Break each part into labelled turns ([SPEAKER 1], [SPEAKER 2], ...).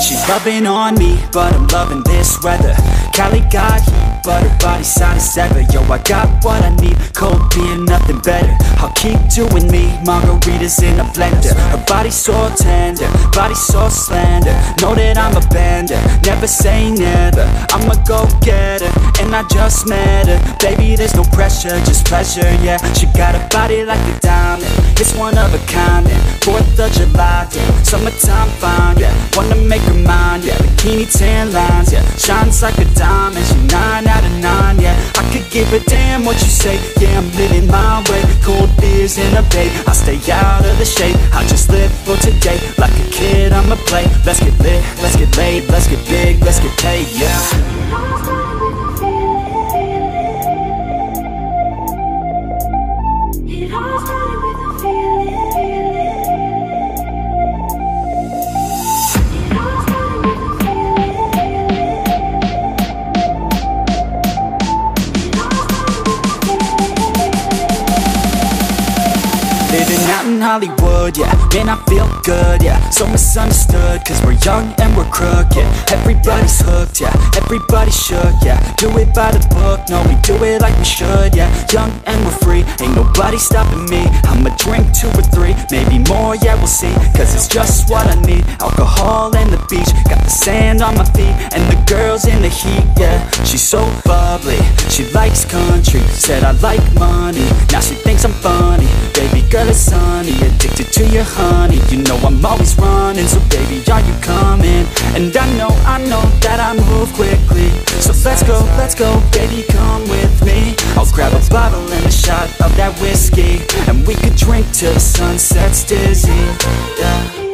[SPEAKER 1] She's loving on me, but I'm loving this weather. Cali got heat, but her body's hot as ever Yo, I got what I need, cold beer, nothing better. I'll keep doing me, margaritas in a blender. Her body so tender, body so slender. Know that I'm a bender, never say never. I'm a go-getter, and I just met her Baby, there's no pressure, just pleasure, yeah. She got a body like a diamond, it's one of a kind and 4th of July, yeah, summertime fine, yeah. Wanna make her mine, yeah. Bikini tan lines, yeah. Shines like a diamond, she 9 out of 9, yeah. I could give a damn what you say, yeah I'm living my way. Cold beers in a bay, I stay out of the shade. I just live for today, like a kid I'ma play. Let's get lit, let's get laid, let's get big, let's get paid, yeah misunderstood, cause we're young and Everybody's hooked, yeah Everybody shook, yeah Do it by the book, no, we do it like we should, yeah Young and we're free, ain't nobody stopping me. I'ma drink two or three, maybe more, yeah, we'll see. Cause it's just what I need. Alcohol and the beach. Got the sand on my feet. And the girls in the heat, yeah. She's so bubbly, she likes country. Said I like money, now she thinks I'm funny. Baby girl, it's sunny. Addicted to your honey. You know I'm always running. So baby, are you coming? And I let's go, let's go, baby, come with me. I'll grab a bottle and a shot of that whiskey And we could drink till the sun sets dizzy. Yeah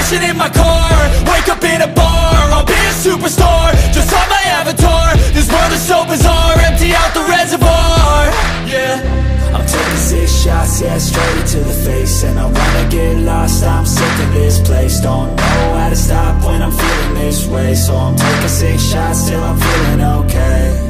[SPEAKER 2] Crashing in my car, wake up in a bar I'll be a superstar, just on my avatar This world is so bizarre, empty out the reservoir. Yeah.
[SPEAKER 1] I'm taking six shots, yeah, straight to the face. And I wanna get lost, I'm sick of this place. Don't know how to stop when I'm feeling this way. So I'm taking six shots till I'm feeling okay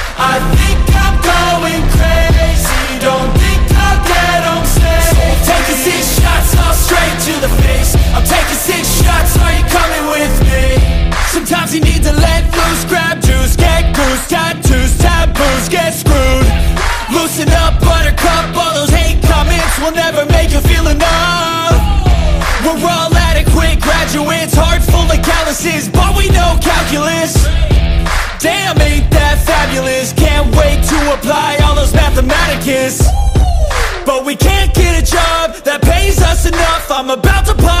[SPEAKER 2] I think I'm going crazy. Don't think I'll get home safe So I'm taking six shots, all straight to the face I'm taking six shots, are you coming with me? Sometimes you need to let loose, grab juice, get goose, tattoos, taboos, get screwed. Loosen up, buttercup, all those hate comments will never make you feel enough. We're all graduates, heart full of calluses, but we know calculus. Damn, ain't that fabulous, can't wait to apply all those mathematicus. But we can't get a job that pays us enough, I'm about to pop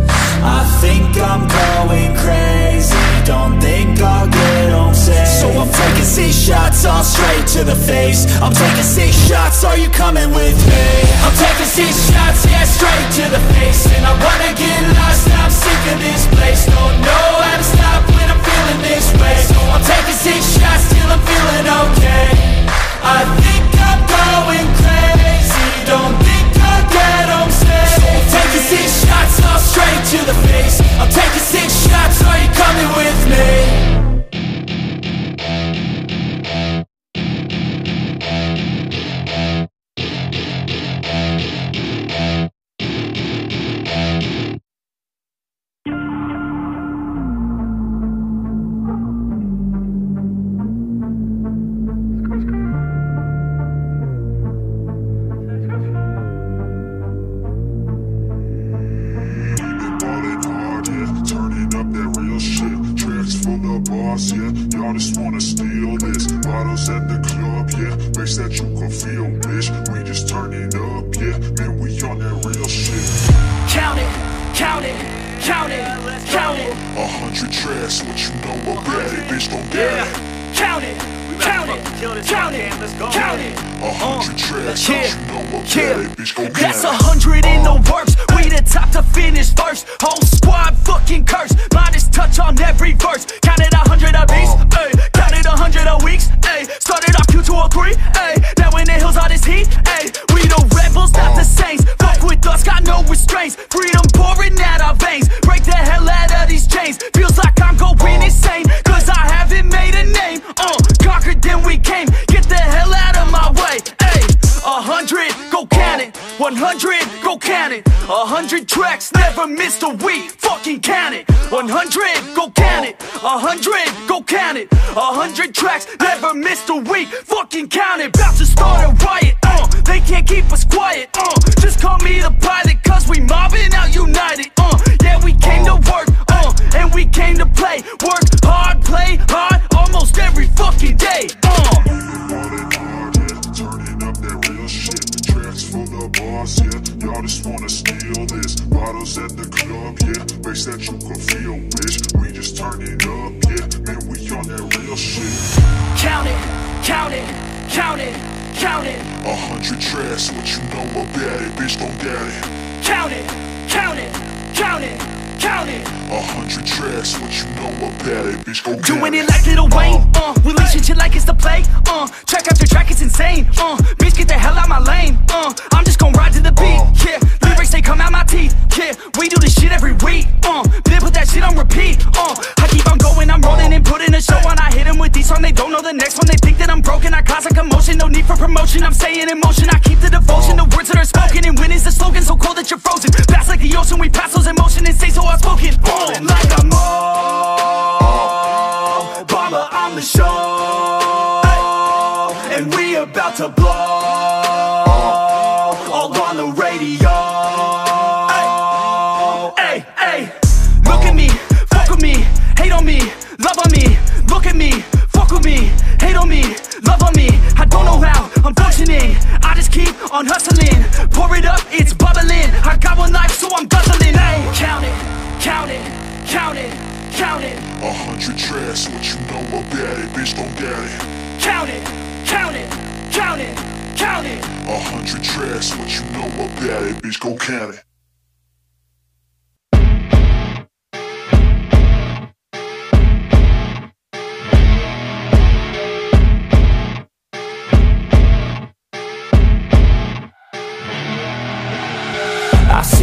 [SPEAKER 1] I think I'm going crazy. Don't think I'll get home safe. So I'm taking six shots, all straight to the face. I'm taking six shots, are you coming with me?
[SPEAKER 2] I'm taking six shots, yeah, straight to the face. And I wanna get lost, I'm sick of this place. Don't know how to stop when I'm feeling this way. So I'm taking six shots till I'm feeling
[SPEAKER 3] bitch, don't it.
[SPEAKER 2] Count it, count it, count it, count it.
[SPEAKER 3] A hundred tracks,
[SPEAKER 2] yeah,
[SPEAKER 3] you know about
[SPEAKER 2] yeah.
[SPEAKER 3] it, bitch, get
[SPEAKER 2] That's a hundred in the works. We the top to finish first. Whole squad fucking curse. Midas touch on every verse. Counted a hundred a beats, uh. ayy. Counted a hundred a weeks, ayy. Started off Q203, ayy. Now in the hills all this heat, ayy. We the rebels, not the uh. saints. Fuck with us, got no restraints. Freedom pouring out our veins. Break the hell out of these chains. Feels like I'm going insane. We came. Get the hell out of my way, ayy. A hundred, go count it. One hundred, go count it. A hundred tracks, never missed a week. Fucking count it. One hundred, go count it. A hundred, go count it. A hundred tracks, never missed a week. Fucking count it. About to start a riot. Uh, they can't keep us quiet. Uh, just call me the pilot, cause we mobbing out united. Uh, yeah, we came to work. Uh, and we came to play. Work hard, play hard, almost every fucking day.
[SPEAKER 3] Boss, yeah. Y'all just wanna steal this. Bottles at the club, yeah. Makes that you can feel, bitch. We just turn it up, yeah. Man, we on that real shit.
[SPEAKER 2] Count it, count it, count it, count it,
[SPEAKER 3] A hundred tracks, what you know about it, bitch, don't get it.
[SPEAKER 2] count it, count it, count it, count it.
[SPEAKER 3] A hundred tracks, what you know about it, bitch, go
[SPEAKER 2] Doing
[SPEAKER 3] it.
[SPEAKER 2] it. like Lil Wayne, uh, releasing shit like it's the play, uh, track after track, it's insane, uh, bitch, get the hell out my lane, uh, I'm just gon' ride to the beat, yeah, lyrics they come out my teeth, yeah, we do this shit every week, uh, then put that shit on repeat, uh, I keep on going, I'm rolling and putting a show on, I hit hit 'em with these songs, they don't know the next one, they think that I'm broken, I cause a commotion, no need for promotion, I'm staying in motion, I keep the devotion, the words that are spoken, and when is the slogan so cold that you're frozen, fast like the ocean, we pass those emotions and stay so outspoken, uh, like I'm on, Obama on the show, and we about to blow, all on the radio. Hey, hey, look at me, fuck with me, hate on me, love on me, look at me, fuck with me, hate on me, love on me. I don't know how I'm functioning, I just keep on hustling, pour it up, it's bubbling. I got one life, so I'm guzzling. Hey, count it, count it, count it, count it.
[SPEAKER 3] A hundred tracks, what you know about it, bitch, don't get it.
[SPEAKER 2] Count it, count it, count it, count it.
[SPEAKER 3] A hundred tracks, what you know about it, bitch, go count it.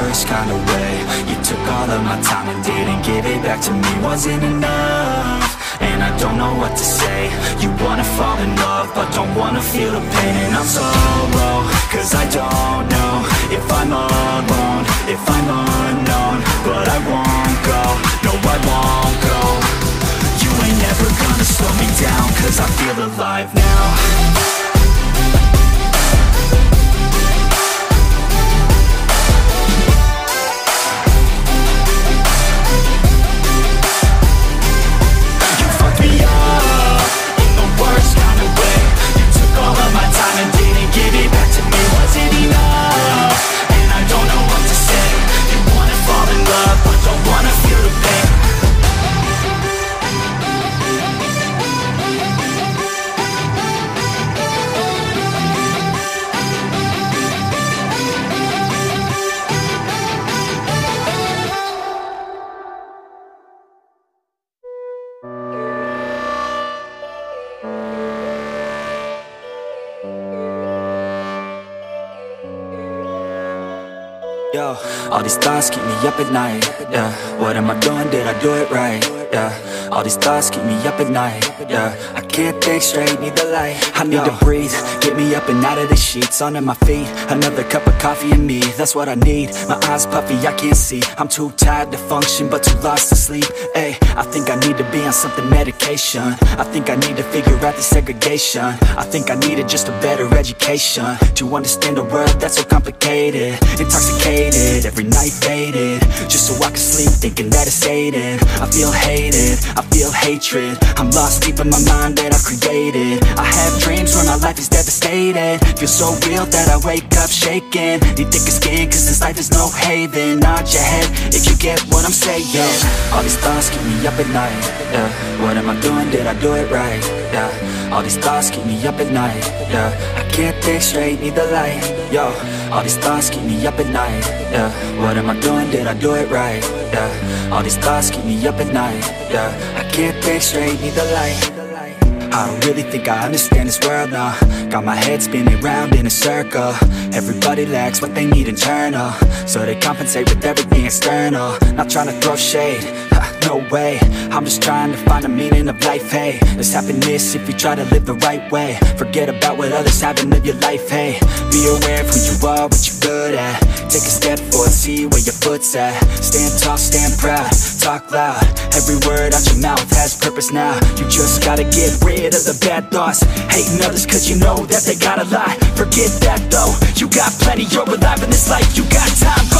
[SPEAKER 1] worst kind of way. You took all of my time and didn't give it back to me. Wasn't enough And I don't know what to say. You wanna fall in love but don't wanna feel the pain. And I'm so low Cause I don't know If I'm alone If I'm unknown. But I won't go No I won't go. You ain't never gonna slow me down Cause I feel alive now all these thoughts keep me up at night. Yeah, what am I doing? Did I do it right? Yeah, All these thoughts keep me up at night, yeah. I can't think straight, need the light. I need to breathe, get me up and out of the sheets Under my feet, another cup of coffee and me That's what I need, my eyes puffy, I can't see. I'm too tired to function, but too lost to sleep. Ay, I think I need to be on something medication. I think I need to figure out the segregation. I think I needed just a better education To understand a world that's so complicated Intoxicated, every night faded Just so I can sleep thinking that it's Satan I feel hated, I feel hatred. I'm lost deep in my mind that I've created. I have dreams where my life is devastated. Feel so real that I wake up shaking. Need thicker skin cause this life is no haven. Nod your head if you get what I'm saying. All these thoughts keep me up at night. Yeah. What am I doing, did I do it right? Yeah. All these thoughts keep me up at night. Yeah. I can't think straight, need the light. Yo, all these thoughts keep me up at night yeah. What am I doing, did I do it right? Yeah. All these thoughts keep me up at night yeah. I can't think straight, need the light I don't really think I understand this world now Got my head spinning round in a circle Everybody lacks what they need internal So they compensate with everything external Not trying to throw shade, ha, no way. I'm just trying to find a meaning of life, hey. There's happiness if you try to live the right way. Forget about what others have and live your life, hey. Be aware of who you are, what you're good at. Take a step forward, see where your foot's at. Stand tall, stand proud, talk loud. Every word out your mouth has purpose now. You just gotta get rid of the bad thoughts. Hating others cause you know that they gotta lie. Forget that though, you got plenty, you're alive in this life. You got time, go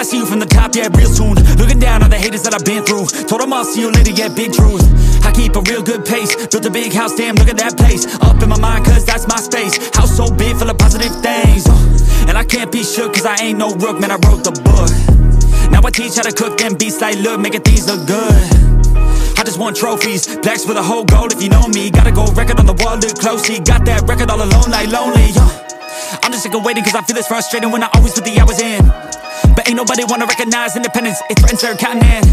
[SPEAKER 4] I see you from the top, yeah, real soon. Looking down on the haters that I've been through. Told them I'll see you later, yeah, big truth. I keep a real good pace. Built a big house, damn, look at that place. Up in my mind, cause that's my space. House so big, full of positive things. Uh, And I can't be shook, cause I ain't no rook, man, I wrote the book. Now I teach how to cook them beats like, look, making things look good. I just want trophies, blacks with a whole gold if you know me. Gotta go record on the wall, look closely. Got that record all alone, like lonely. Yeah. I'm just sick of waiting cause I feel it's frustrating when I always put the hours in. But ain't nobody wanna recognize independence, it threatens their continent.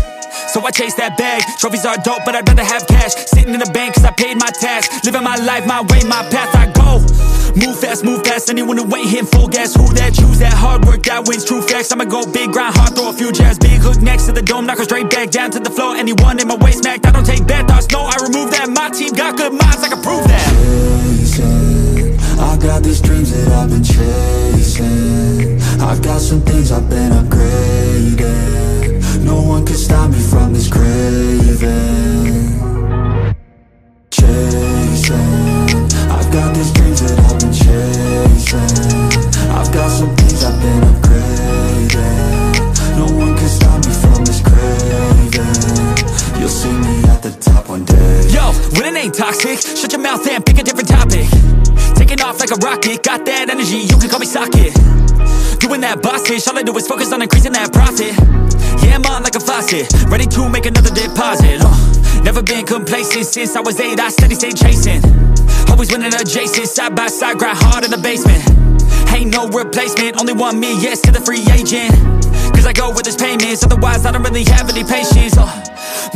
[SPEAKER 4] So I chase that bag, trophies are dope, but I'd rather have cash. Sitting in the bank cause I paid my tax. Living my life, my way, my path, I go. Move fast, move fast anyone who ain't hitting full gas. Who that choose that hard work that wins true facts. I'ma go big, grind hard, throw a few jabs. Big hook next to the dome, knock her straight back down to the floor. Anyone in my way smacked, I don't take bad thoughts, no, I remove that. My team got good minds, I can prove that.
[SPEAKER 1] Got these dreams that I've been chasing. I got some things I've been upgrading. No one can stop me from this craving. Chasing. I got these dreams that I've been chasing. I've got some things I've been upgrading. No one can stop me from this craving. You'll see me at the top one day.
[SPEAKER 4] Yo, when it ain't toxic, shut your mouth and pick a different topic. Taking off like a rocket, got that energy, you can call me socket. Doing that boss bitch, all I do is focus on increasing that profit. Yeah, I'm on like a faucet, ready to make another deposit. Uh, never been complacent since I was eight, I steady stay chasing. Always winning adjacent, side by side, grind hard in the basement. Ain't no replacement, only one me, yes to the free agent. Cause I go with this payments, otherwise I don't really have any patience. Uh,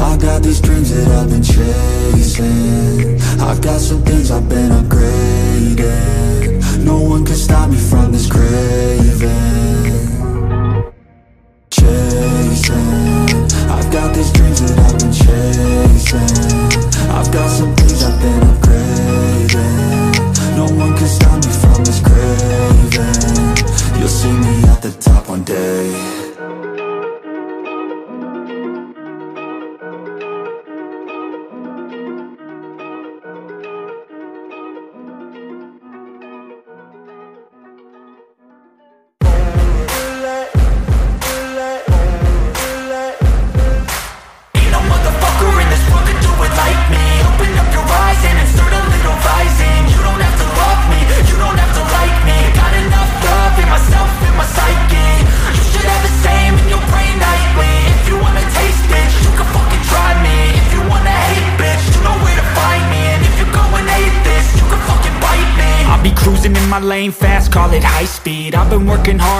[SPEAKER 1] I got these dreams that I've been chasing. I've got some things I've been upgrading. No one can stop me from this craving. Chasing. I've got these dreams that I've been chasing. I've got some things I've been upgrading. No one can stop me from this craving. You'll see me at the top one day.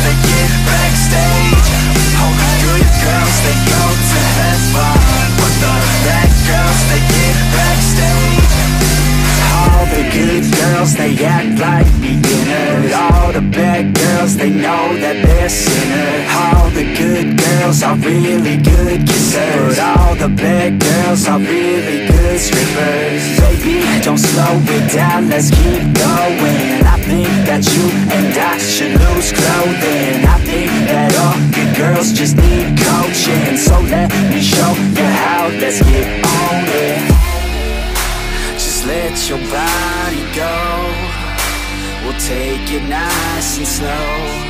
[SPEAKER 5] They get backstage We hold good girls, they go to are really good kissers But all the bad girls are really good strippers. Baby, don't slow it down, let's keep going. I think that you and I should lose clothing. I think that all good girls just need coaching. So let me show you how, let's get on it. Just let your body go. We'll take it nice and slow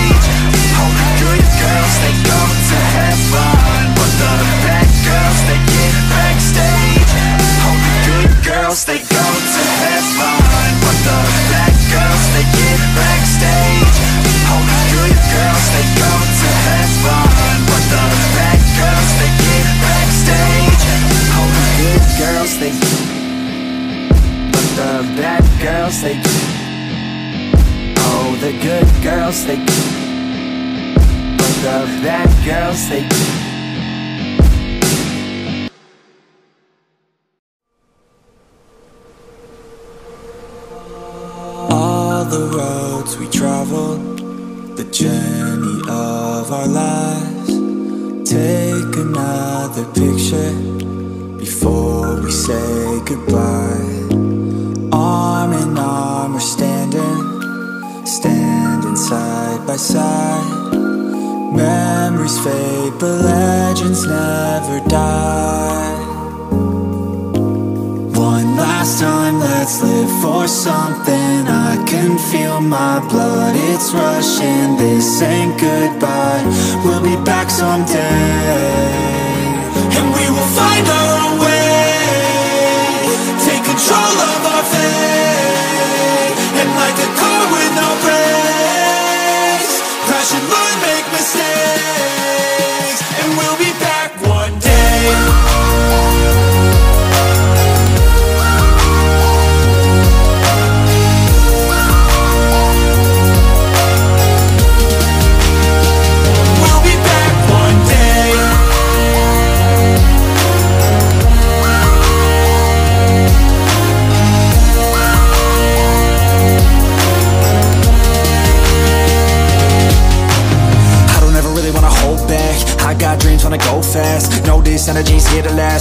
[SPEAKER 1] girls, they go to heaven But the bad girls, they get backstage. Oh, the good girls, they go to heaven But the bad girls, they get backstage. Oh, the good girls, they but the bad girls, they Oh, the good girls, they But the bad girls, they The journey of our lives. Take another picture Before we say goodbye. Arm in arm we're standing Standing side by side. Memories fade but legends never die. One last time let's live for something can feel my blood, it's rushing. This ain't goodbye, we'll be back someday. And we will find our own way. Take control of our fate. And like a car with no brakes. Crash